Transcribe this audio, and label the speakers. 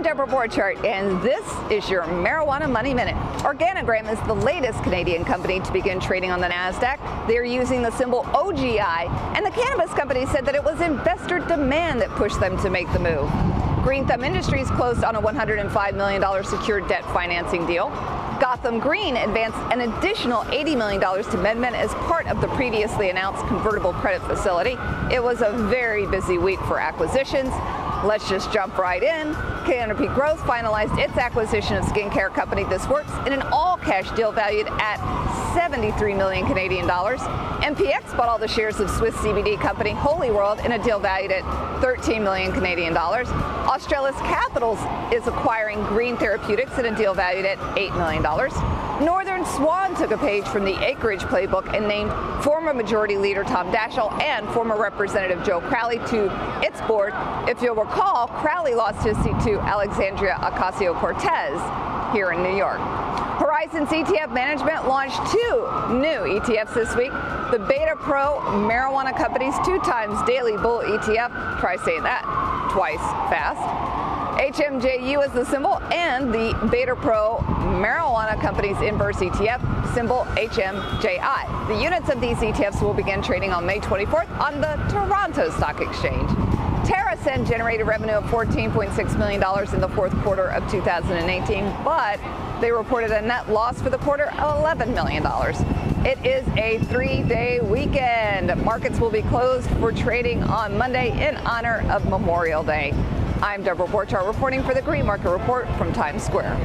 Speaker 1: I'm Debra Borchardt, and this is your Marijuana Money Minute. Organigram is the latest Canadian company to begin trading on the NASDAQ. They're using the symbol OGI, and the cannabis company said that it was investor demand that pushed them to make the move. Green Thumb Industries closed on a $105 million secured debt financing deal. Gotham Green advanced an additional $80 million to MedMen as part of the previously announced convertible credit facility. It was a very busy week for acquisitions. Let's just jump right in. Canopy Growth finalized its acquisition of skincare company This Works in an all-cash deal valued at 73 million Canadian dollars. MPX bought all the shares of Swiss CBD company Holy World in a deal valued at 13 million Canadian dollars. Australis Capitals is acquiring Green Therapeutics in a deal valued at $8 million. Northern Swan took a page from the Acreage playbook and named former Majority Leader Tom Daschle and former Representative Joe Crowley to its board. If you'll recall, Crowley lost his seat to Alexandria Ocasio-Cortez here in New York. Horizons ETF Management launched two new ETFs this week. The Beta Pro Marijuana Company's two times daily bull ETF, try saying that twice fast, HMJU is the symbol, and the Beta Pro Marijuana Company's inverse ETF, symbol HMJI. The units of these ETFs will begin trading on May 24th on the Toronto Stock Exchange. TerrAscend generated revenue of $14.6 million in the fourth quarter of 2018, but they reported a net loss for the quarter of $11 million. It is a three-day weekend. Markets will be closed for trading on Monday in honor of Memorial Day. I'm Debra Borchardt reporting for the Green Market Report from Times Square.